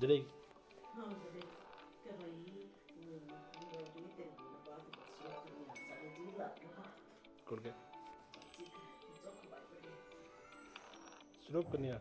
Did he? Good. Good. Good.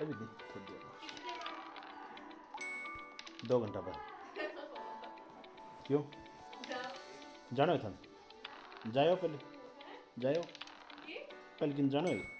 अभी दे थोड़ी देर। दो घंटा बाद क्यों जाना है था जाओ पहले जाओ पहले किन जाना है